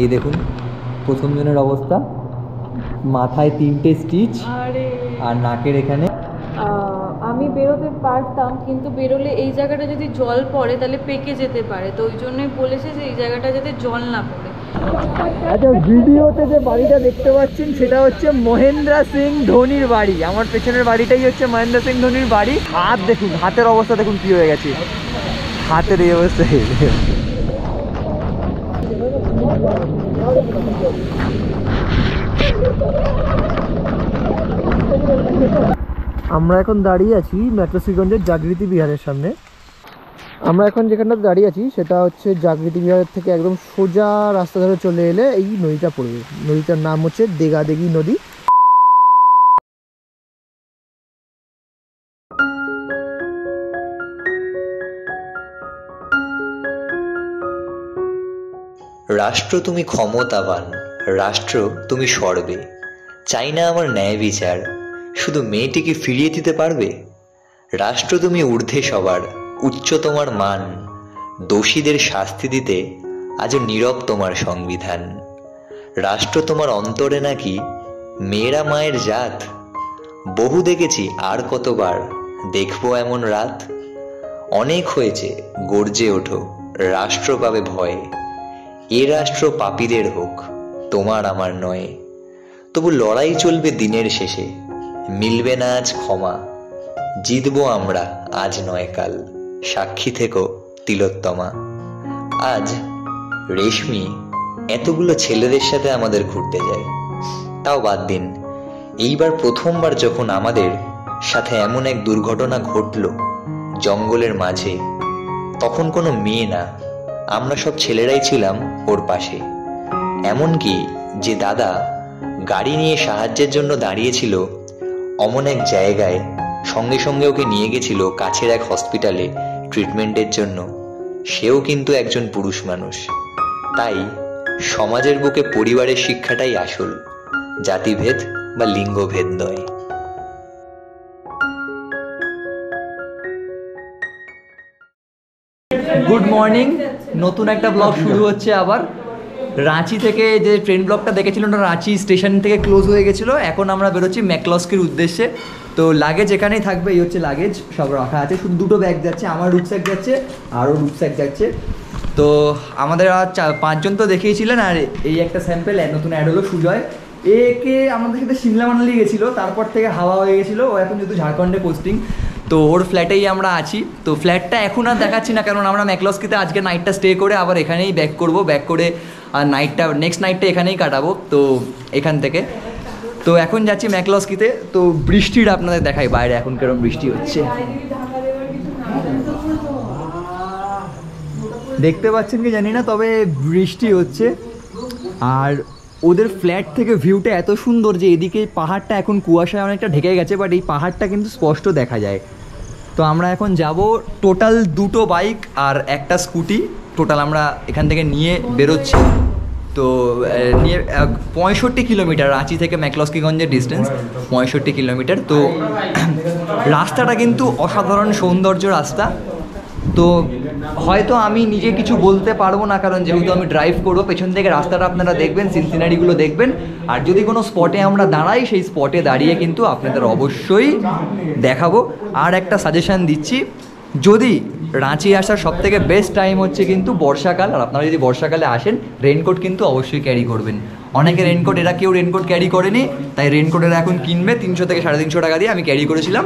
এই দেখুন প্রথম জনের অবস্থা। মাথায় তিনটে স্টিচ আরে। আর নাকের এখানে। আমি বেরোতে পারতাম কিন্তু বেরোলে এই জায়গাটা যদি জল পড়ে তাহলে পেকে যেতে পারে। তো ওই জন্যই বলেছে যে এই জায়গাটা যাতে জল না পড়ে। আচ্ছা ভিডিওতে যে বাড়িটা দেখতে পাচ্ছেন সেটা হচ্ছে মহেন্দ্র সিং ধোনির বাড়ি। আমার পেছনের বাড়িটাই হচ্ছে মহেন্দ্র সিং ধোনির বাড়ি। হাত দেখুন হাতের অবস্থা দেখুন কি হয়ে গেছে। হাতের এই অবস্থা আমরা এখন দাঁড়িয়ে আছি মেট্রোসিগঞ্জের জাগৃতি বিহারের সামনে। আমরা এখন যেখানটা দাঁড়িয়ে আছি সেটা হচ্ছে জাগৃতি বিহারের থেকে একদম সোজা রাস্তা ধরে চলে এলে এই নদীটা পড়বে। নদীটার নাম হচ্ছে দেগাদেগি নদী। রাষ্ট্র তুমি ক্ষমতাবান, রাষ্ট্র তুমি সর্বে। চাই না আমার ন্যায় বিচার, শুধু মেয়েটিকে ফিরিয়ে দিতে পারবে? রাষ্ট্র তুমি ঊর্ধ্বে সবার উচ্চ তোমার মান। দোষীদের শাস্তি দিতে আজও নীরব তোমার সংবিধান। রাষ্ট্র তোমার অন্তরে নাকি মেয়েরা মায়ের জাত? বহু দেখেছি আর কতবার, দেখব এমন রাত? অনেক হয়েছে গর্জে ওঠো, রাষ্ট্র পাবে ভয়ে। এ রাষ্ট্র পাপীদের হোক, তোমার আমার নয়। তবু লড়াই চলবে দিনের শেষে, মিলবে না আজ ক্ষমা। জিতবো আমরা আজ নয় কাল, সাক্ষী থেকো তিলোত্তমা। আজ রেশমি এতগুলো ছেলেদের সাথে আমাদের ঘুরতে যায়। তাও বাদ দিন, এইবার প্রথমবার যখন আমাদের সাথে এমন এক দুর্ঘটনা ঘটল জঙ্গলের মাঝে, তখন কোনো মেয়ে না আমরা সব ছেলেরাই ছিলাম ওর পাশে। এমনকি যে দাদা গাড়ি নিয়ে সাহায্যের জন্য দাঁড়িয়েছিল, অমন এক জায়গায় সঙ্গে সঙ্গে ওকে নিয়ে গেছিল কাছের এক হসপিটালে ট্রিটমেন্টের জন্য। সেও কিন্তু একজন পুরুষ মানুষ। তাই সমাজের বুকে পরিবারের শিক্ষাটাই আসল। জাতিভেদ বা লিঙ্গভেদ নয়। গুড মর্নিং নতুন একটা ব্লগ শুরু হচ্ছে আবার। রাঁচি থেকে যে ট্রেন ব্লগটা দেখেছিলাম ওটা রাঁচি স্টেশন থেকে ক্লোজ হয়ে গেছিল। এখন আমরা বেরোচ্ছি ম্যাকলস্কির উদ্দেশ্যে। তো লাগেজ এখানেই থাকবে, এই হচ্ছে লাগেজ সব রাখা আছে। শুধু দুটো ব্যাগ যাচ্ছে, আমার রুকস্যাক যাচ্ছে, আরও রুকস্যাক যাচ্ছে। তো আমাদের আর পাঁচজন তো দেখিয়েছিলেন, আর এই একটা স্যাম্পেল নতুন অ্যাড হলো সুজয়। একে আমাদের সাথে সিমলা মানালি গেছিল, তারপর থেকে হাওয়া হয়ে গেছিল। ও এখন যেহেতু ঝাড়খণ্ডে পোস্টিং তো ওর ফ্ল্যাটেই আমরা আছি। তো ফ্ল্যাটটা এখন আর দেখাচ্ছি না, কারণ আমরা ম্যাকলস্কিতে আজকে নাইটটা স্টে করে আবার এখানেই ব্যাক করব ব্যাক করে আর নাইটটা নেক্সট নাইটটা এখানেই কাটাবো, তো এখান থেকে। তো এখন যাচ্ছি ম্যাকলস্কিতে। তো বৃষ্টিটা আপনাদের দেখাই, বাইরে এখন কেরম বৃষ্টি হচ্ছে। দেখতে পাচ্ছেন কি জানি না, তবে বৃষ্টি হচ্ছে। আর ওদের ফ্ল্যাট থেকে ভিউটা এত সুন্দর যে এদিকে পাহাড়টা এখন কুয়াশায় অনেকটা ঢেকে গেছে বাট এই পাহাড়টা কিন্তু স্পষ্ট দেখা যায়। তো আমরা এখন যাব টোটাল দুটো বাইক আর একটা স্কুটি টোটাল আমরা এখান থেকে নিয়ে বেরোচ্ছি। তো নিয়ে পঁয়ষট্টি কিলোমিটার, রাঁচি থেকে ম্যাকলস্কিগঞ্জের ডিস্টেন্স পঁয়ষট্টি কিলোমিটার। তো, রাস্তাটা কিন্তু অসাধারণ সৌন্দর্য রাস্তা। তো হয়তো আমি নিজে কিছু বলতে পারব না, কারণ যেহেতু আমি ড্রাইভ করব, পেছন থেকে রাস্তাটা আপনারা দেখবেন সিনসিনারিগুলো দেখবেন। আর যদি কোনো স্পটে আমরা দাঁড়াই, সেই স্পটে দাঁড়িয়ে কিন্তু আপনাদের অবশ্যই দেখাবো। আর একটা সাজেশান দিচ্ছি, যদি রাঁচি আসার সব থেকে বেস্ট টাইম হচ্ছে কিন্তু বর্ষাকাল, আর আপনারা যদি বর্ষাকালে আসেন রেনকোট কিন্তু অবশ্যই ক্যারি করবেন। অনেকে রেনকোট এরা কেউ রেনকোট ক্যারি করেনি তাই রেনকোট এরা এখন কিনবে তিনশো থেকে সাড়ে তিনশো টাকা দিয়ে আমি ক্যারি করেছিলাম।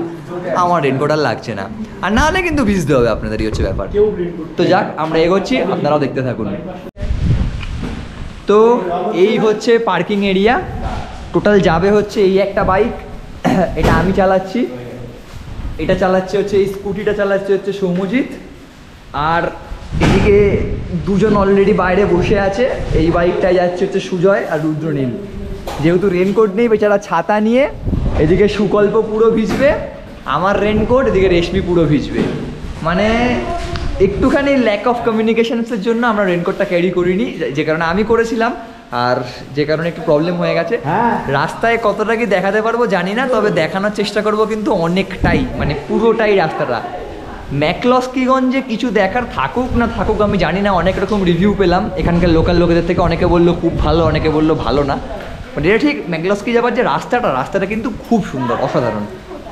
আমার রেনকোট আর লাগছে না। আর না হলে কিন্তু ভিজতে হবে আপনাদেরই হচ্ছে ব্যাপার। তো যাক আমরা এগোচ্ছি আপনারাও দেখতে থাকুন। তো এই হচ্ছে পার্কিং এরিয়া টোটাল যাবে হচ্ছে এই একটা বাইক এটা আমি চালাচ্ছি। এটা চালাচ্ছে হচ্ছে এই স্কুটিটা চালাচ্ছে হচ্ছে সৌমজিৎ। আর এদিকে দুজন অলরেডি বাইরে বসে আছে। এই বাইকটায় যাচ্ছে হচ্ছে সুজয় আর রুদ্রনীল। যেহেতু রেনকোট নেই বেচারা ছাতা নিয়ে এদিকে সুকল্প পুরো ভিজবে আমার রেনকোট এদিকে রেশমি পুরো ভিজবে। মানে একটুখানি ল্যাক অফ কমিউনিকেশনসের জন্য আমরা রেনকোটটা ক্যারি করিনি। যে- যে কারণে আমি করেছিলাম আর যে কারণে একটু প্রবলেম হয়ে গেছে। রাস্তায় কতটা কি দেখাতে পারব জানি না তবে দেখানোর চেষ্টা করব কিন্তু অনেকটাই মানে পুরোটাই রাস্তাটা। ম্যাকলস্কিগঞ্জে কিছু দেখার থাকুক না থাকুক, আমি জানি না, অনেক রকম রিভিউ পেলাম। এখানকার লোকাল লোকেদের থেকে অনেকে বলল খুব ভালো, অনেকে বলল ভালো না। বাট এটা ঠিক, ম্যাকলস্কি যাবার যে রাস্তাটা রাস্তাটা কিন্তু খুব সুন্দর, অসাধারণ।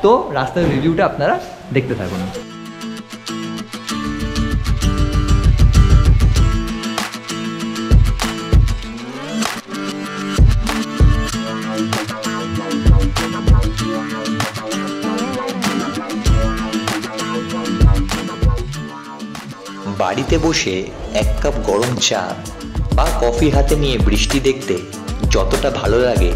তো রাস্তার রিভিউটা আপনারা দেখতে থাকুন। বাড়িতে বসে এক কাপ গরম চা বা কফি হাতে নিয়ে বৃষ্টি দেখতে যতটা ভালো লাগে,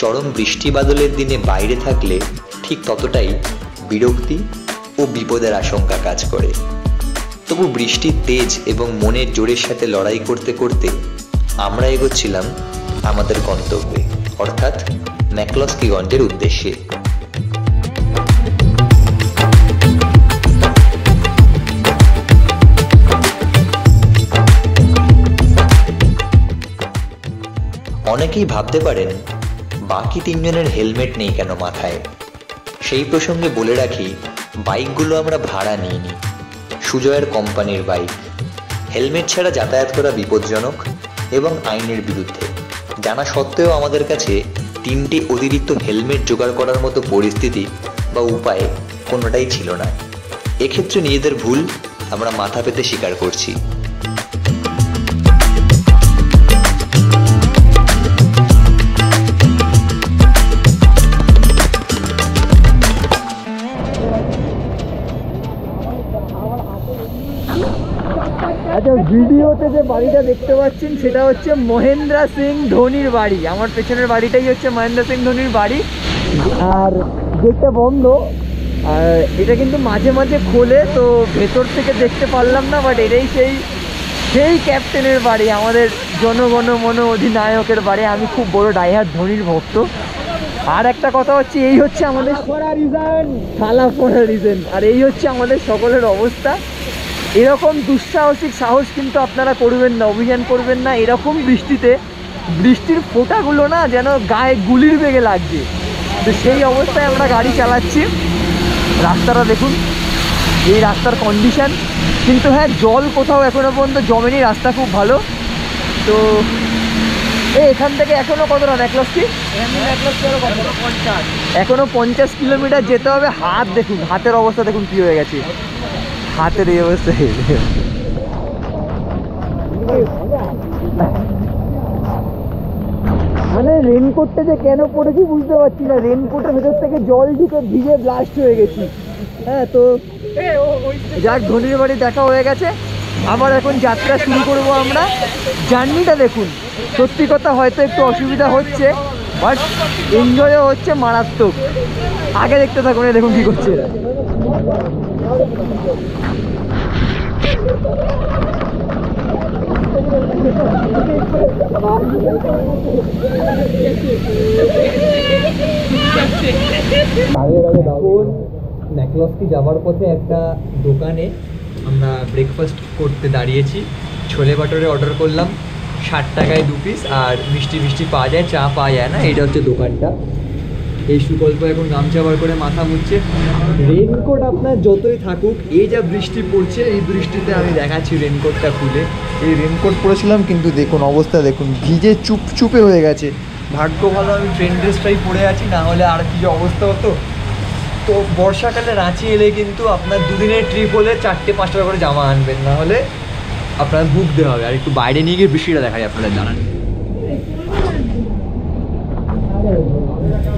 চরম বৃষ্টি বাদলের দিনে বাইরে থাকলে ঠিক ততটাই বিরক্তি ও বিপদের আশঙ্কা কাজ করে। তবু বৃষ্টির তেজ এবং মনের জোরের সাথে লড়াই করতে করতে আমরা এগোচ্ছিলাম আমাদের গন্তব্যে, অর্থাৎ ম্যাকলস্কিগঞ্জের উদ্দেশ্যে। অনেকেই ভাবতে পারেন, বাকি তিনজনের হেলমেট নেই কেন মাথায়? সেই প্রসঙ্গে বলে রাখি, বাইকগুলো আমরা ভাড়া নিইনি। সুজয়ের কোম্পানির বাইক। হেলমেট ছাড়া যাতায়াত করা বিপজ্জনক এবং আইনের বিরুদ্ধে। জানা সত্ত্বেও আমাদের কাছে তিনটি অতিরিক্ত হেলমেট জোগাড় করার মতো পরিস্থিতি বা উপায় কোনোটাই ছিল না। এক্ষেত্রে নিজেদের ভুল আমরা মাথা পেতে স্বীকার করছি। ভিডিওতে যে বাড়িটা দেখতে পাচ্ছেন সেটা হচ্ছে মহেন্দ্র সিং ধোনির বাড়ি। আমার পেছনের বাড়িটাই হচ্ছে মহেন্দ্র সিং ধোনির বাড়ি। আর গেটটা বন্ধ। আর এটা কিন্তু মাঝে মাঝে খোলে তো ভেতর থেকে দেখতে পারলাম না বাট এটাই সেই সেই ক্যাপ্টেনের বাড়ি আমাদের জনগণ মন অধিনায়কের বাড়ি। আমি খুব বড় ডাইহার ধোনির ভক্ত। আর একটা কথা হচ্ছে এই হচ্ছে আমাদের রিজন থালা পড়া রিজন আর এই হচ্ছে আমাদের সকলের অবস্থা। এরকম দুঃসাহসিক সাহস কিন্তু আপনারা করবেন না, অভিযান করবেন না। এরকম বৃষ্টিতে, বৃষ্টির ফোঁটাগুলো না যেন গায়ে গুলির বেগে লাগছে। তো সেই অবস্থায় আমরা গাড়ি চালাচ্ছি। রাস্তাটা দেখুন, এই রাস্তার কন্ডিশন কিন্তু হ্যাঁ জল কোথাও এখনও পর্যন্ত জমেনি, রাস্তা খুব ভালো। তো এই এখান থেকে এখনও কতটা নেকলসটি এখনও পঞ্চাশ কিলোমিটার যেতে হবে। হাত দেখুন, হাতের অবস্থা দেখুন কি হয়ে গেছে। হাতের এই অবস্থা মানে রেনকোটটা যে কেন পড়েছি বুঝতে পারছি না। রেনকোটের ভেতর থেকে জল ঢুকে ভিজে ব্লাস্ট হয়ে গেছি। হ্যাঁ তো যাক ধনির বাড়ি দেখা হয়ে গেছে। আবার এখন যাত্রা শুরু করব আমরা। জার্নিটা দেখুন। সত্যি কথা হয়তো একটু অসুবিধা হচ্ছে বাট এনজয়ও হচ্ছে মারাত্মক। আগে দেখতে থাকুন দেখুন কী করছে যাওয়ার পথে একটা দোকানে আমরা ব্রেকফাস্ট করতে দাঁড়িয়েছি। ছোলে বাটরে অর্ডার করলাম, ষাট টাকায় দু পিস আর মিষ্টি মিষ্টি পাওয়া যায়, চা পাওয়া যায় না এটা হচ্ছে দোকানটা। এই সুকল্প এখন গামছা বার করে মাথা মুছছে রেনকোট আপনার যতই থাকুক এই যা বৃষ্টি পড়ছে এই বৃষ্টিতে আমি দেখাচ্ছি রেনকোটটা খুলে। এই রেনকোট পরেছিলাম কিন্তু দেখুন অবস্থা দেখুন ভিজে চুপচুপে হয়ে গেছে। ভাগ্য ভালো আমি ট্রেন ড্রেসটাই পরে আছি না হলে আর কি যে অবস্থা হতো? তো বর্ষাকালে রাঁচি এলে কিন্তু আপনার দুদিনের ট্রিপ হলে চারটে পাঁচটা করে জামা আনবেন না হলে আপনার ভুগতে হবে। আর একটু বাইরে নিয়ে গিয়ে বৃষ্টিটা দেখা যায় আপনাদের জানান।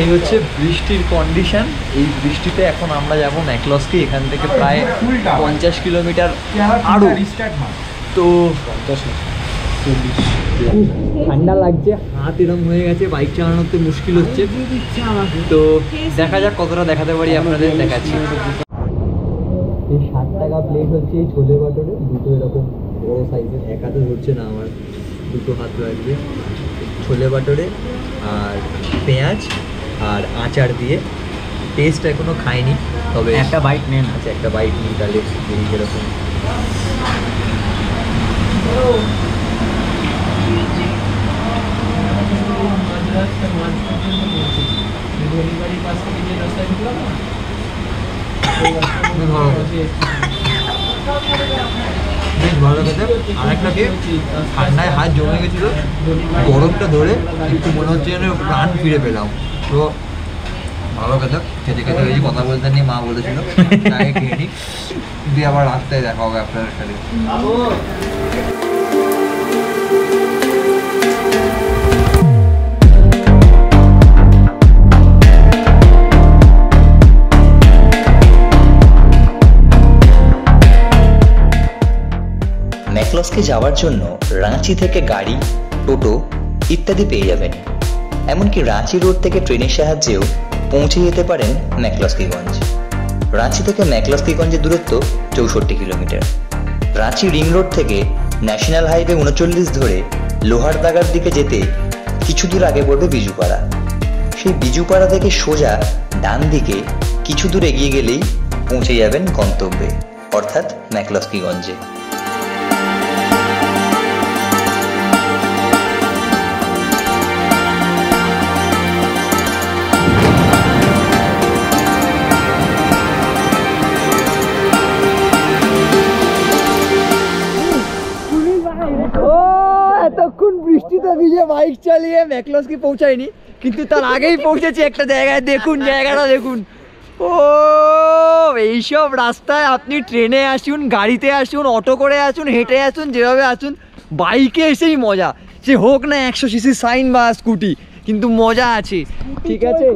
এই হচ্ছে বৃষ্টির কন্ডিশন এই বৃষ্টিতে এখন আমরা যাব ম্যাকলসকে, এখান থেকে প্রায় পঞ্চাশ কিলোমিটার আরও। তো ঠান্ডা লাগছে, হাত এরম হয়ে গেছে বাইক চালানোর তো মুশকিল হচ্ছে। তো দেখা যাক কতটা দেখাতে পারি, আপনাদের দেখাচ্ছি। এই ষাট টাকা প্লেট হচ্ছে এই ছোলে বাটরে দুটো এরকম বড় সাইজের এক হাতে ধরছে না আমার, দুটো হাত লাগবে। ছোলে বাটরে আর পেঁয়াজ আর আচার দিয়ে টেস্ট এখনও খাইনি তবে একটা বাইট নেন আচ্ছা একটা বাইট নিই তাহলে দেখি কীরকম। বেশ ভালো খেতে আর একটা কি ঠান্ডায় হাত জমে গেছিল। গরমটা ধরে একটু মনে হচ্ছে যেন প্রাণ ফিরে পেলাম। তো ভালো খেতে খেতে খেতে ওই কথা বলতে নিয়ে মা বলেছিল। খেয়ে নিই দিয়ে আবার রাস্তায় দেখা হবে আপনার সাথে। ম্যাকলসকে যাওয়ার জন্য রাঁচি থেকে গাড়ি, টোটো ইত্যাদি পেয়ে যাবেন। এমনকি রাঁচি রোড থেকে ট্রেনের সাহায্যেও পৌঁছে যেতে পারেন ম্যাকলস্কিগঞ্জ রাঁচি থেকে ম্যাকলস্কিগঞ্জের দূরত্ব চৌষট্টি কিলোমিটার। রাঁচি রিং রোড থেকে ন্যাশনাল হাইওয়ে উনচল্লিশ ধরে লোহারদাগার দিকে যেতে কিছু দূর আগে পড়বে বিজুপাড়া। সেই বিজুপাড়া থেকে সোজা ডান দিকে কিছু দূর এগিয়ে গেলেই পৌঁছে যাবেন গন্তব্যে, অর্থাৎ ম্যাকলস্কিগঞ্জে ভিজে বাইক চালিয়ে ম্যাকলসকে পৌঁছায়নি কিন্তু তার আগেই পৌঁছেছি একটা জায়গায়। দেখুন জায়গাটা দেখুন। ও এইসব রাস্তায় আপনি ট্রেনে আসুন গাড়িতে আসুন অটো করে আসুন হেঁটে আসুন যেভাবে আসুন বাইকে এসেই মজা। সে হোক না একশো সিসি সাইন বা স্কুটি কিন্তু মজা আছে ঠিক আছে?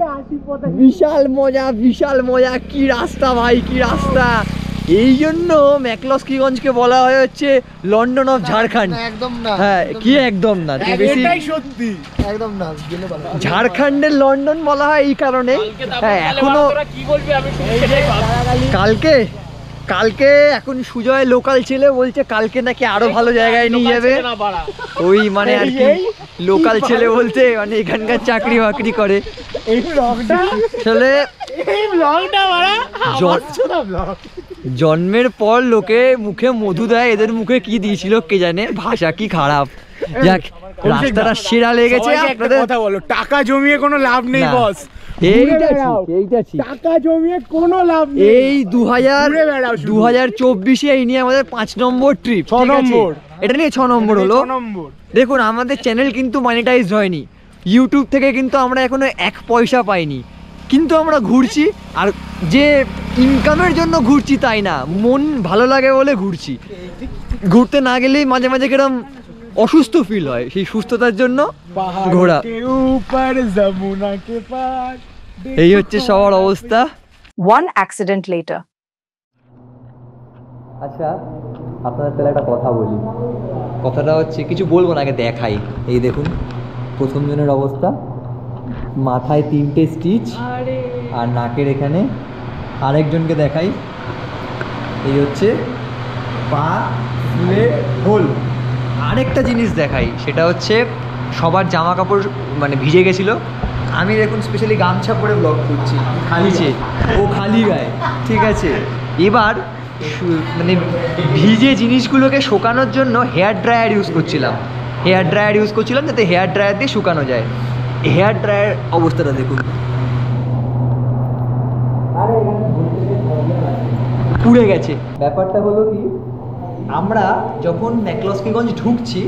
বিশাল মজা বিশাল মজা কি রাস্তা ভাই কি রাস্তা। এই জন্য ম্যাকলসকিগঞ্জকে বলা হয় হচ্ছে লন্ডন অফ ঝাড়খণ্ড। একদম না হ্যাঁ কি একদম না বেশি সত্যি। একদম না ঝাড়খণ্ডের লন্ডন বলা হয় এই কারণে। হ্যাঁ এখনও কালকে কালকে এখন সুজয় লোকাল ছেলে বলছে কালকে নাকি আরও ভালো জায়গায় নিয়ে যাবে। ওই মানে আর কি লোকাল ছেলে বলতে মানে এখানকার চাকরি বাকরি করে। আসলে জন্মের পর লোকে মুখে মধু দেয় এদের মুখে কি দিয়েছিল কে জানে? ভাষা কি খারাপ। যাক রাস্তাটা সেরা লেগেছে আপনাদের কথা বলো টাকা জমিয়ে কোনো লাভ নেই বস এইটা এইটা টাকা জমিয়ে কোনো লাভ নেই। এই দু হাজার। দু চব্বিশে এই নিয়ে আমাদের পাঁচ নম্বর ট্রিপ ছ নম্বর। এটা নিয়ে ছ নম্বর হলো। নম্বর। দেখুন আমাদের চ্যানেল কিন্তু মনিটাইজ হয়নি। ইউটিউব থেকে কিন্তু আমরা এখনও এক পয়সা পাইনি। কিন্তু আমরা ঘুরছি আর যে ইনকামের জন্য ঘুরছি তাই না। মন ভালো লাগে বলে ঘুরছি। ঘুরতে না গেলেই মাঝে মাঝে কিরম অসুস্থ ফিল হয় সেই সুস্থতার জন্য ঘোরা। কে উপর যমুনা কে পার। এই হচ্ছে সবার অবস্থা। One accident later. আচ্ছা আপনাদের তাহলে একটা কথা বলি। কথাটা হচ্ছে কিছু বলব না আগে দেখাই। এই দেখুন প্রথম জনের অবস্থা। মাথায় তিনটে স্টিচ আর। নাকের এখানে আরেকজনকে দেখাই। এই হচ্ছে পা ফুলে হোল। আরেকটা জিনিস দেখাই সেটা হচ্ছে সবার জামা কাপড় মানে ভিজে গেছিল। আমি দেখুন স্পেশালি গামছা পরে ব্লগ করছি খালিছে ও খালি গায়ে ঠিক আছে? এবার মানে ভিজে জিনিসগুলোকে শুকানোর জন্য হেয়ার ড্রায়ার ইউজ করছিলাম। হেয়ার ড্রায়ার ইউজ করছিলাম যাতে হেয়ার ড্রায়ার দিয়ে শুকানো যায়। হেয়ার ড্রায়ার অবস্থাটা দেখুন। পুড়ে গেছে। ব্যাপারটা হলো কি আমরা যখন ম্যাকলস্কিগঞ্জ ঢুকছি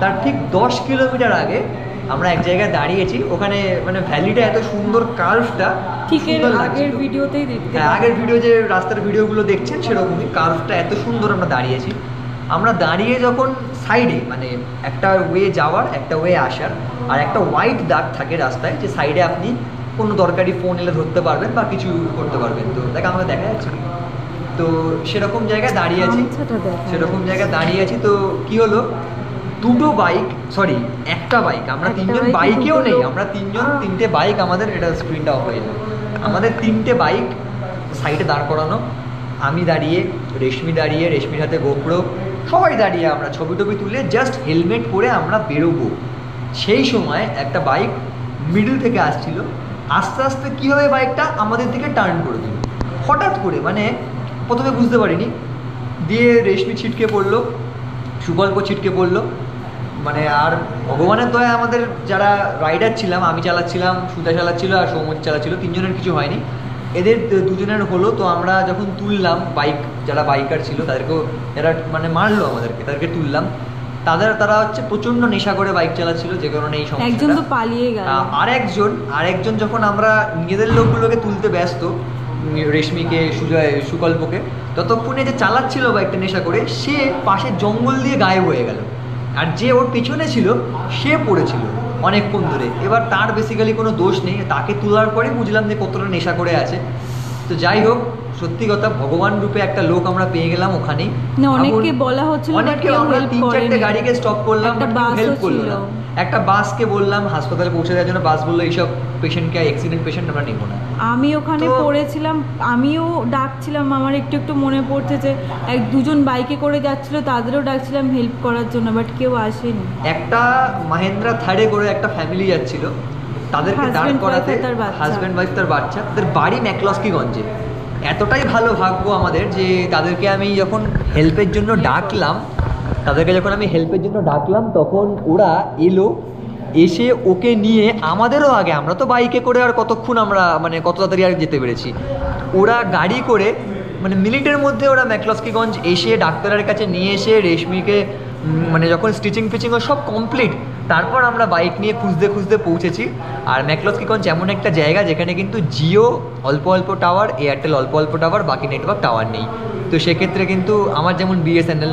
তার ঠিক দশ কিলোমিটার আগে আমরা এক জায়গায় দাঁড়িয়েছি। ওখানে মানে ভ্যালিটা এত সুন্দর কার্ভটা ঠিক আগের ভিডিওতেই দেখতে হ্যাঁ আগের ভিডিও যে রাস্তার ভিডিওগুলো দেখছেন সেরকমই কার্ভটা এত সুন্দর আমরা দাঁড়িয়েছি। আমরা দাঁড়িয়ে যখন সাইডে মানে একটা ওয়ে যাওয়ার একটা ওয়ে আসার আর একটা হোয়াইট দাগ থাকে রাস্তায় যে সাইডে আপনি কোনো দরকারি ফোন এলে ধরতে পারবেন বা কিছু করতে পারবেন। তো দেখ আমাকে দেখা যাচ্ছে। তো সেরকম জায়গায় দাঁড়িয়ে আছি। সেরকম জায়গায় দাঁড়িয়ে আছি। তো কি হলো? দুটো বাইক সরি একটা বাইক আমরা তিনজন বাইকেও নেই। আমরা তিনজন তিনটে বাইক আমাদের এটা স্ক্রিনটা অফ হয়ে যায় আমাদের তিনটে বাইক সাইডে দাঁড় করানো। আমি দাঁড়িয়ে রেশমি দাঁড়িয়ে রেশমির হাতে গোপ্রো সবাই দাঁড়িয়ে আমরা ছবি টবি তুলে জাস্ট হেলমেট পরে আমরা বেরোবো। সেই সময় একটা বাইক মিডল থেকে আসছিল। আস্তে আস্তে কীভাবে বাইকটা আমাদের দিকে টার্ন করে দিল। হঠাৎ করে মানে প্রথমে বুঝতে পারিনি। দিয়ে রেশমি ছিটকে পড়ল সুকল্প ছিটকে পড়ল। মানে আর ভগবানের দয়া আমাদের যারা রাইডার ছিলাম, আমি চালাচ্ছিলাম সুজা চালাচ্ছিল আর সৌমজি চালাচ্ছিল, তিনজনের কিছু হয়নি। এদের দুজনের হলো তো আমরা যখন তুললাম বাইক যারা বাইকার ছিল তাদেরকেও যারা মানে মারলো আমাদেরকে তাদেরকে তুললাম। তাদের তারা হচ্ছে প্রচণ্ড নেশা করে বাইক চালাচ্ছিল যে কারণে এই একজন তো পালিয়ে গেল। আর একজন আরেকজন আরেকজন যখন আমরা নিজেদের লোকগুলোকে তুলতে ব্যস্ত রেশমিকে সুজয় সুকল্পকে ততক্ষণে যে চালাচ্ছিল বাইকটা নেশা করে সে পাশে জঙ্গল দিয়ে গায়েব হয়ে গেল। আর যে ওর পিছনে ছিল সে পড়েছিল। অনেকক্ষণ ধরে। এবার তার বেসিক্যালি কোনো দোষ নেই তাকে তোলার পরে বুঝলাম যে কতটা নেশা করে আছে। তো যাই হোক সত্যি কথা ভগবান রূপে একটা লোক আমরা পেয়ে গেলাম ওখানেই। না, অনেককে বলা হচ্ছিল, অনেককে আমরা তিন চারটে গাড়িকে স্টপ করলাম হেল্প করলাম করল না। একটা বাসকে বললাম হাসপাতালে পৌঁছে দেওয়ার জন্য বাস বলল এইসব পেশেন্টকে অ্যাক্সিডেন্ট পেশেন্ট আমরা নেব না। আমি ওখানে পড়েছিলাম আমিও ডাকছিলাম আমার একটু একটু মনে পড়ছে যে এক দুজন বাইকে করে যাচ্ছিল তাদেরও ডাকছিলাম হেল্প করার জন্য বাট কেউ আসেনি। একটা মাহেন্দ্রা থার্ডে করে একটা ফ্যামিলি যাচ্ছিল তাদেরকে দাঁড় করাতে হাজব্যান্ড ওয়াইফ তার বাচ্চা তাদের বাড়ি ম্যাকলস্কিগঞ্জে। এতটাই ভালো ভাগ্য আমাদের যে তাদেরকে আমি যখন হেল্পের জন্য ডাকলাম তাদেরকে যখন আমি হেল্পের জন্য ডাকলাম তখন ওরা এলো এসে ওকে নিয়ে আমাদেরও আগে, আমরা তো বাইকে করে আর কতক্ষণ আমরা মানে কত তাড়াতাড়ি আর যেতে পেরেছি। ওরা গাড়ি করে মানে মিনিটের মধ্যে ওরা ম্যাকলস্কিগঞ্জ এসে ডাক্তারের কাছে নিয়ে এসে রেশমিকে মানে যখন স্টিচিং ফিচিংও সব কমপ্লিট তারপর আমরা বাইক নিয়ে খুঁজতে খুঁজতে পৌঁছেছি। আর ম্যাকলস্কিগঞ্জ এমন একটা জায়গা যেখানে কিন্তু জিও, অল্প অল্প টাওয়ার, এয়ারটেল অল্প অল্প টাওয়ার, বাকি নেটওয়ার্ক টাওয়ার নেই। তো সেক্ষেত্রে কিন্তু আমার যেমন বিএসএনএল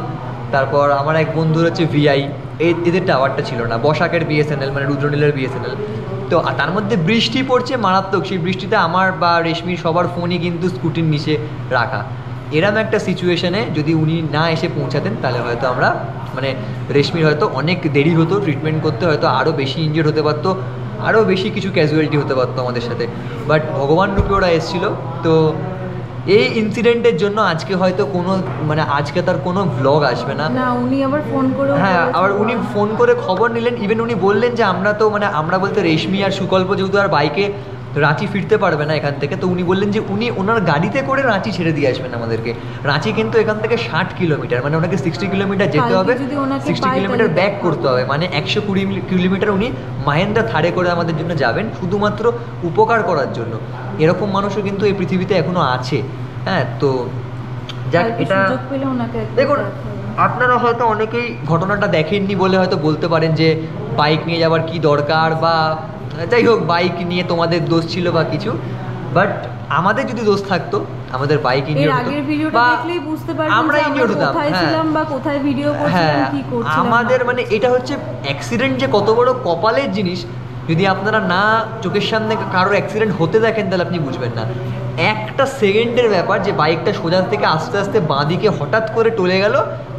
তারপর আমার এক বন্ধুর হচ্ছে ভিআই এদের টাওয়ারটা ছিল না। বসাকের বিএসএনএল মানে রুদ্রনীলের বিএসএনএল তো তার মধ্যে বৃষ্টি পড়ছে মারাত্মক। সেই বৃষ্টিতে আমার বা রেশমির সবার ফোনই কিন্তু স্কুটির নিচে রাখা। এরম একটা সিচুয়েশনে যদি উনি না এসে পৌঁছাতেন, তাহলে হয়তো আমরা মানে রেশমির হয়তো অনেক দেরি হতো ট্রিটমেন্ট করতে হয়তো আরও বেশি ইনজিওর হতে পারতো আরও বেশি কিছু ক্যাজুয়ালিটি হতে পারতো আমাদের সাথে। বাট ভগবান রূপে ওরা এসেছিল। তো এই ইনসিডেন্টের জন্য আজকে হয়তো কোনো মানে আজকে তার কোনো ব্লগ আসবে না। না উনি আবার ফোন করে হ্যাঁ আবার উনি ফোন করে খবর নিলেন ইভেন উনি বললেন যে আমরা তো মানে আমরা বলতে রেশমি আর সুকল্প যেহেতু আর বাইকে রাঁচি ফিরতে পারবে না এখান থেকে। তো উনি বললেন যে উনি ওনার গাড়িতে করে রাঁচি ছেড়ে দিয়ে আসবেন আমাদেরকে। রাঁচি কিন্তু এখান থেকে ষাট কিলোমিটার মানে ওনাকে সিক্সটি কিলোমিটার যেতে হবে। সিক্সটি কিলোমিটার ব্যাক করতে হবে মানে একশো কুড়ি কিলোমিটার উনি মাহেন্দ্রা থারে করে আমাদের জন্য যাবেন শুধুমাত্র উপকার করার জন্য। এরকম মানুষও কিন্তু এই পৃথিবীতে এখনও আছে। হ্যাঁ তো যাক এটা দেখুন আপনারা হয়তো অনেকেই ঘটনাটা দেখেননি বলে হয়তো বলতে পারেন যে বাইক নিয়ে যাওয়ার কি দরকার বা যাই হোক বাইক নিয়ে তোমাদের দোষ ছিল বা কিছু বাট আমাদের যদি দোষ থাকতো আমাদের বাইক ইনজিওর আগের ভিডিওটা দেখলেই বুঝতে পারবেন আমরা ইনজিওর হতাম কোথায় হ্যাঁ ছিলাম বা কোথায় ভিডিও করছিলাম হ্যাঁ কি করছিলাম আমাদের মানে এটা হচ্ছে অ্যাক্সিডেন্ট যে কত বড় কপালের জিনিস যদি আপনারা না চোখের সামনে কারোর অ্যাক্সিডেন্ট হতে দেখেন তাহলে আপনি বুঝবেন না। একটা সেকেন্ডের ব্যাপার যে বাইকটা সোজা থেকে আস্তে আস্তে বাঁদিকে হঠাৎ করে টলে গেল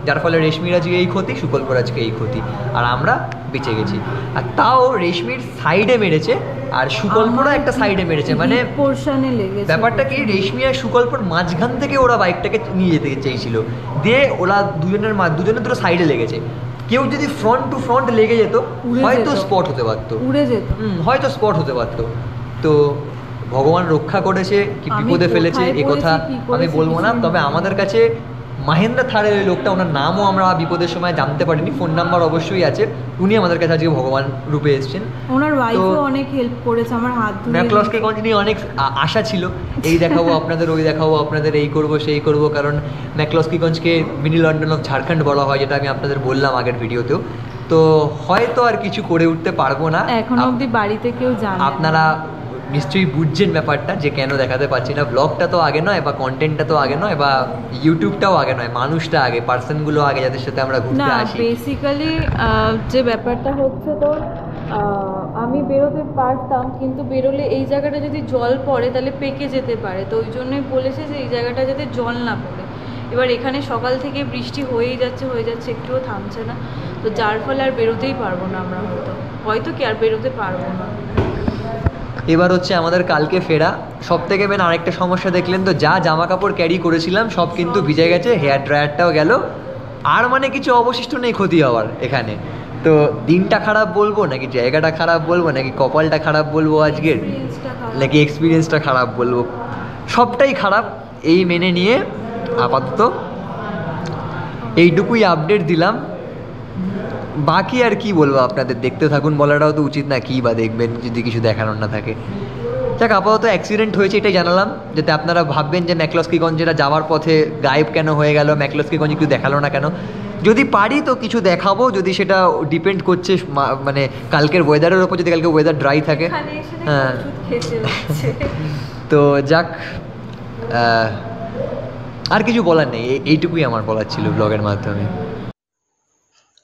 যার ফলে রেশমির আজকে এই ক্ষতি সুকল্পর আজকে এই ক্ষতি। আর আমরা বেঁচে গেছি। আর তাও রেশমির সাইডে মেরেছে আর সুকল্পরা একটা সাইডে মেরেছে। মানে পোর্শনে লেগেছে। ব্যাপারটা কি রেশমি আর সুকল্পর মাঝখান থেকে ওরা বাইকটাকে নিয়ে যেতে চেয়েছিল দিয়ে ওরা দুজনের মা দুজনের দুটো সাইডে লেগেছে। কেউ যদি ফ্রন্ট টু ফ্রন্ট লেগে যেত হয়তো স্পট হতে পারতো। উড়ে যেত। হুম, হয়তো স্পট হতে পারতো। তো ভগবান রক্ষা করেছে কি বিপদে ফেলেছে এ কথা আমি বলব না। তবে আমাদের কাছে মাহেন্দ্রা থারের ওই লোকটা ওনার নামও আমরা বিপদের সময় জানতে পারিনি ফোন নাম্বার অবশ্যই আছে। উনি আমাদের কাছে আজকে ভগবান রূপে এসেছেন। ওনার ওয়াইফও অনেক হেল্প করেছে আমার হাত ধরে ম্যাকলসকে গঞ্জ নিয়ে অনেক আশা ছিল এই দেখাবো আপনাদের ওই দেখাবো আপনাদের এই করব সেই করব কারণ ম্যাকলসকিগঞ্জকে মিনি লন্ডন অফ ঝাড়খণ্ড বলা হয় যেটা আমি আপনাদের বললাম আগের ভিডিওতেও। তো হয়তো আর কিছু করে উঠতে পারব না। এখন অবধি বাড়িতে কেউ জানে আপনারা নিশ্চয়ই বুঝছেন ব্যাপারটা যে কেন দেখাতে পারছি না। ব্লগটা তো আগে নয় বা কন্টেন্টটা তো আগে নয় বা ইউটিউবটাও আগে নয় মানুষটা আগে পার্সনগুলো আগে যাদের সাথে আমরা ঘুরতে আসি। বেসিক্যালি যে ব্যাপারটা হচ্ছে তো আমি বেরোতে পারতাম কিন্তু বেরোলে এই জায়গাটা যদি জল পড়ে তাহলে পেকে যেতে পারে। তো ওই জন্যই বলেছে যে এই জায়গাটা যাতে জল না পড়ে। এবার এখানে সকাল থেকে বৃষ্টি হয়েই যাচ্ছে হয়ে যাচ্ছে একটুও থামছে না। তো যার ফলে আর বেরোতেই পারব না আমরা হয়তো। হয়তো কি আর বেরোতে পারব না। এবার হচ্ছে আমাদের কালকে ফেরা। সব থেকে মেন আরেকটা সমস্যা দেখলেন তো যা জামা কাপড় ক্যারি করেছিলাম সব কিন্তু ভিজে গেছে হেয়ার ড্রায়ারটাও গেল। আর মানে কিছু অবশিষ্ট নেই ক্ষতি হওয়ার এখানে। তো দিনটা খারাপ বলব নাকি জায়গাটা খারাপ বলব নাকি কপালটা খারাপ বলব আজকের? নাকি এক্সপিরিয়েন্সটা খারাপ বলব? সবটাই খারাপ এই মেনে নিয়ে আপাতত। এইটুকুই আপডেট দিলাম। বাকি আর কি বলব আপনাদের? দেখতে থাকুন বলাটাও তো উচিত না কী বা দেখবেন যদি কিছু দেখানোর না থাকে। যাক আপাতত অ্যাক্সিডেন্ট হয়েছে এটাই জানালাম যাতে আপনারা ভাববেন যে ম্যাকলস্কিগঞ্জ যেটা যাওয়ার পথে গায়েব কেন হয়ে গেল ম্যাকলস্কিগঞ্জ একটু দেখাল না কেন? যদি পারি তো কিছু দেখাবো যদি সেটা ডিপেন্ড করছে মানে কালকের ওয়েদারের ওপর যদি কালকে ওয়েদার ড্রাই থাকে। হ্যাঁ। তো যাক আর কিছু বলার নেই এই- এইটুকুই আমার বলার ছিল ব্লগের মাধ্যমে।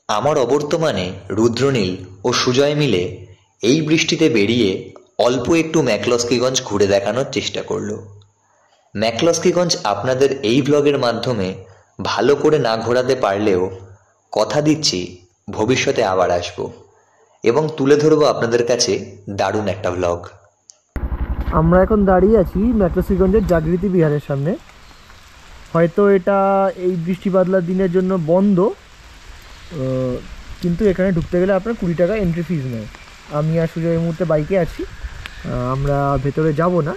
আমার অবর্তমানে রুদ্রনীল ও সুজয় মিলে এই বৃষ্টিতে বেরিয়ে অল্প একটু ম্যাকলস্কিগঞ্জ ঘুরে দেখানোর চেষ্টা করল। ম্যাকলস্কিগঞ্জ আপনাদের এই ব্লগের মাধ্যমে ভালো করে না ঘোরাতে পারলেও কথা দিচ্ছি, ভবিষ্যতে আবার আসব এবং তুলে ধরবো আপনাদের কাছে দারুণ একটা ব্লগ আমরা এখন দাঁড়িয়ে আছি ম্যাট্রোসিগঞ্জের জাগৃতি বিহারের সামনে। হয়তো এটা এই বৃষ্টি বাদলার দিনের জন্য বন্ধ কিন্তু এখানে ঢুকতে গেলে আপনার কুড়ি টাকা এন্ট্রি ফিজ নেয়। আমি আর সুজয় এই মুহূর্তে বাইকে আছি। আমরা ভেতরে যাব না।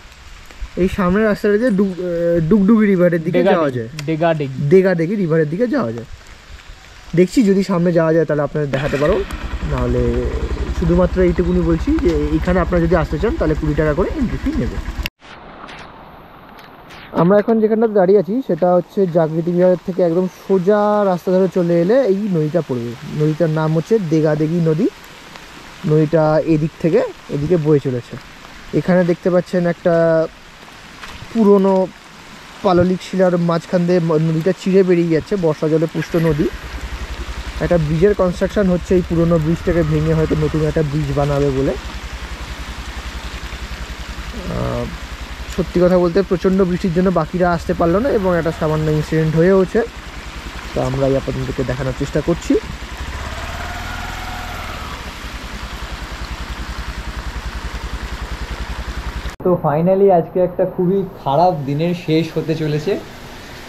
এই সামনের রাস্তাটা ডুগ আহ, ডুগডুগি রিভারের দিকে যাওয়া যায়। ডেগা ডেগি দেগা দেখি রিভারের দিকে যাওয়া যায়। দেখছি যদি সামনে যাওয়া যায় তাহলে আপনাদের দেখাতে পারো। নাহলে শুধুমাত্র এইটুকুনি বলছি যে এইখানে আপনারা যদি আসতে চান তাহলে কুড়ি টাকা করে এন্ট্রি ফি নেবে আমরা এখন যেখানটাতে দাঁড়িয়ে আছি, সেটা হচ্ছে জাগৃতি বিহারের থেকে একদম সোজা রাস্তা ধরে চলে এলে এই নদীটা পড়বে। নদীটার নাম হচ্ছে দেগাদেগি নদী। নদীটা এদিক থেকে এদিকে বয়ে চলেছে। এখানে দেখতে পাচ্ছেন একটা পুরনো পাললিক শিলার মাঝখান দিয়ে নদীটা চিড়ে বেরিয়ে যাচ্ছে, বর্ষা জলে পুষ্ট নদী। একটা ব্রিজের কনস্ট্রাকশন হচ্ছে, এই পুরনো ব্রিজটাকে ভেঙে হয়তো নতুন একটা ব্রিজ বানাবে বলে। সত্যি কথা বলতে প্রচণ্ড বৃষ্টির জন্য বাকিরা আসতে পারল না এবং একটা সামান্য ইনসিডেন্ট হয়েওছে তো আমরা এই আপনাদেরকে দেখানোর চেষ্টা করছি। তো ফাইনালি আজকে একটা খুবই খারাপ দিনের শেষ হতে চলেছে।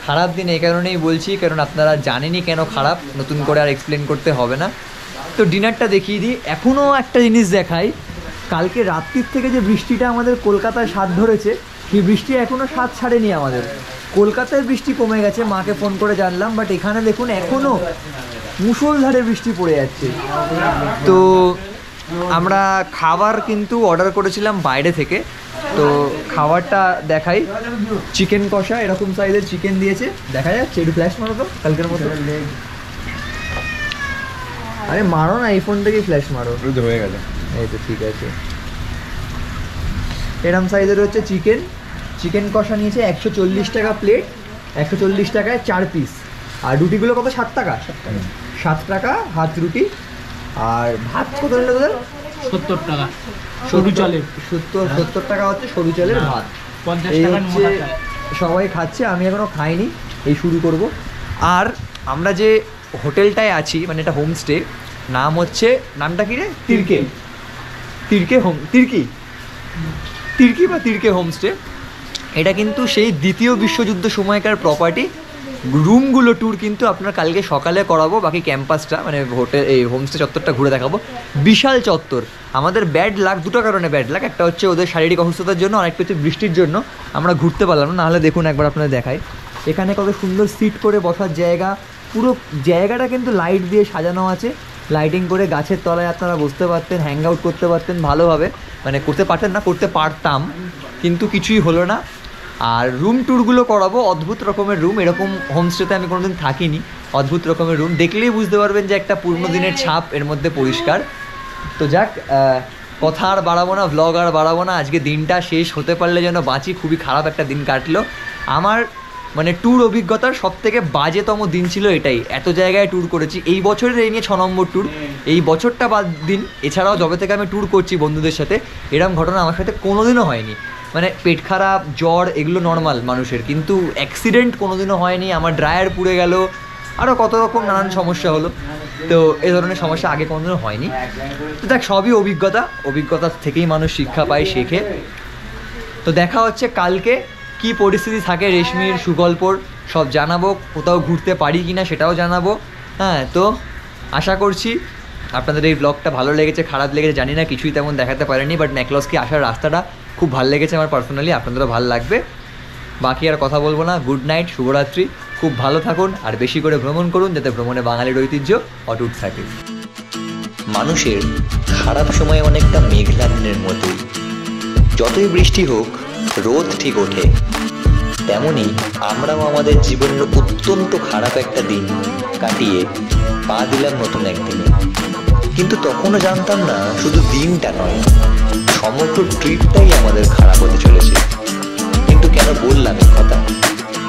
খারাপ দিন এই কারণেই বলছি, কারণ আপনারা জানেনই কেন খারাপ, নতুন করে আর এক্সপ্লেন করতে হবে না। তো ডিনারটা দেখিয়ে দিই। এখনও একটা জিনিস দেখাই, কালকে রাত্রির থেকে যে বৃষ্টিটা আমাদের কলকাতায় স্বাদ ধরেছে সেই বৃষ্টি এখনও স্বাদ ছাড়েনি আমাদের। কলকাতায় বৃষ্টি কমে গেছে মাকে ফোন করে জানলাম বাট এখানে দেখুন এখনও মুষলধারে বৃষ্টি পড়ে যাচ্ছে। তো আমরা খাবার কিন্তু অর্ডার করেছিলাম বাইরে থেকে। তো খাবারটা দেখাই। চিকেন কষা এরকম সাইজের চিকেন দিয়েছে। দেখা যাচ্ছে একটু ফ্ল্যাশ মারো তো কালকের মতো। আরে মারো না এই ফোন থেকেই ফ্ল্যাশ মারো। হয়ে গেছে এই তো ঠিক আছে। এরম সাইজের হচ্ছে চিকেন চিকেন কষা নিয়েছে একশো চল্লিশ টাকা প্লেট একশো চল্লিশ টাকায় চার পিস আর রুটিগুলো কত? সাত টাকা। সাত টাকা। হাত রুটি। আর ভাত কত নিল তোদের? সত্তর টাকা। সরু চালের। সত্তর সত্তর টাকা হচ্ছে সরু চালের ভাত। পঞ্চাশ এই হচ্ছে সবাই খাচ্ছে আমি এখনও খাইনি এই শুরু করব। আর আমরা যে হোটেলটায় আছি মানে এটা হোমস্টে নাম হচ্ছে নামটা কি রে? তিরকে। তিরকে হোম তিরকি? তিরকি বা তিরকে হোমস্টে? এটা কিন্তু সেই দ্বিতীয় বিশ্বযুদ্ধ সময়কার প্রপার্টি রুমগুলো ট্যুর কিন্তু আপনার কালকে সকালে করাবো, বাকি ক্যাম্পাসটা মানে হোটেল এই হোমস্টে চত্বরটা ঘুরে দেখাবো। বিশাল চত্বর। আমাদের ব্যাড লাগ দুটো কারণে ব্যাড লাগ একটা হচ্ছে ওদের শারীরিক অসুস্থতার জন্য, আর একটা হচ্ছে বৃষ্টির জন্য। আমরা ঘুরতে পারলাম না, নাহলে দেখুন একবার আপনাদের দেখাই। এখানে কত সুন্দর সিট করে বসার জায়গা। পুরো জায়গাটা কিন্তু লাইট দিয়ে সাজানো আছে। লাইটিং করে গাছের তলায় আপনারা বসতে পারতেন হ্যাং আউট করতে পারতেন ভালোভাবে। মানে করতে পারতেন না, করতে পারতাম। কিন্তু কিছুই হলো না। আর রুম ট্যুরগুলো করাবো, অদ্ভুত রকমের রুম এরকম হোমস্টেতে আমি কোনোদিন থাকিনি, অদ্ভুত রকমের রুম দেখলেই বুঝতে পারবেন যে একটা পুরনো দিনের ছাপ এর মধ্যে পরিষ্কার। তো যাক কথা আর বাড়াবো না ভ্লগ আর বাড়াবো না, আজকে দিনটা শেষ হতে পারলে যেন বাঁচি, খুবই খারাপ একটা দিন কাটলো। আমার মানে ট্যুর অভিজ্ঞতার সব থেকে বাজেতম দিন ছিল এটাই, এত জায়গায় ট্যুর করেছি। এই বছরের এই নিয়ে ছ নম্বর ট্যুর এই বছরটা বাদ দিন। এছাড়াও যবে থেকে আমি ট্যুর করছি বন্ধুদের সাথে এরকম ঘটনা আমার সাথে কোনোদিনও হয়নি। মানে পেট খারাপ, জ্বর, এগুলো নর্মাল মানুষের। কিন্তু অ্যাক্সিডেন্ট কোনোদিনও হয়নি, আমার ড্রায়ার পুড়ে গেল আরও কত রকম নানান সমস্যা হলো। তো এ ধরনের সমস্যা আগে কোনোদিনও হয়নি। তো দেখ, সবই অভিজ্ঞতা। অভিজ্ঞতা থেকেই মানুষ শিক্ষা পায়, শেখে। তো দেখা হচ্ছে কালকে, কি পরিস্থিতি থাকে রেশমির, সুগল্পর, সব জানাব। কোথাও ঘুরতে পারি কি না সেটাও জানাব। হ্যাঁ তো আশা করছি আপনাদের এই ব্লগটা ভালো লেগেছে, খারাপ লেগেছে, জানি না, কিছুই তেমন দেখাতে পারেনি বাট নেকলসকে আসার রাস্তাটা খুব ভালো লেগেছে আমার পার্সোনালি আপনাদেরও ভালো লাগবে। বাকি আর কথা বলব না। গুড নাইট শুভরাত্রি। খুব ভালো থাকুন, আর বেশি করে ভ্রমণ করুন, যাতে ভ্রমণে বাঙালির ঐতিহ্য অটুট থাকে। মানুষের খারাপ সময় অনেকটা মেঘলান্নের মতোই। যতই বৃষ্টি হোক, রোদ ঠিক ওঠে। তেমনি আমরাও আমাদের জীবনের অত্যন্ত খারাপ একটা দিন কাটিয়ে পা দিলাম নতুন একদিনে। কিন্তু তখনও জানতাম না, শুধু দিনটা নয়। সমগ্র ট্রিপটাই আমাদের খারাপ হতে চলেছে। কিন্তু কেন বললাম এই কথা?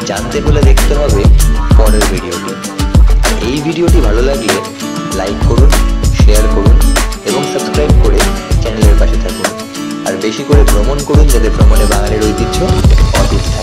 জানতে হলে দেখতে হবে পরের ভিডিওটি। আর এই ভিডিওটি ভালো লাগলে লাইক করুন, শেয়ার করুন এবং সাবস্ক্রাইব করে চ্যানেলের পাশে থাকুন। আর বেশি করে ভ্রমণ করুন যাতে ভ্রমণে বাঙালির ঐতিহ্য অটুট থাকে।